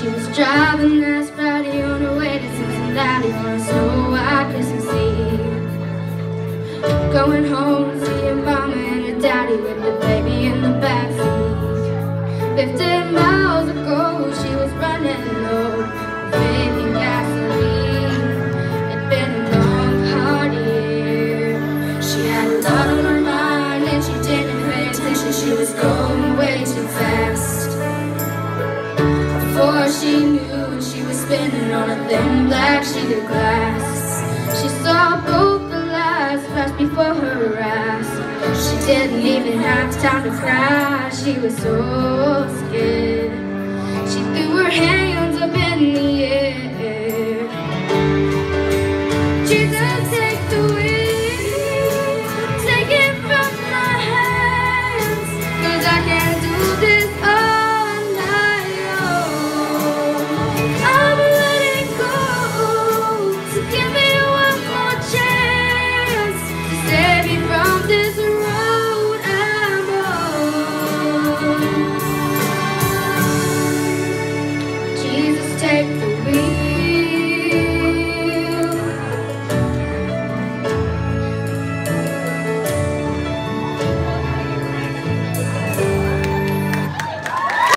She was driving last body on her way to Cincinnati for a snow-white Christmas Eve. Going home to see her mama and her daddy with the baby in the backseat. Fifteen miles. she knew when she was spinning on a thin black sheet of glass. She saw both the lies flash before her eyes. She didn't even have time to cry, she was so scared. She threw her hands up in the air. Jesus.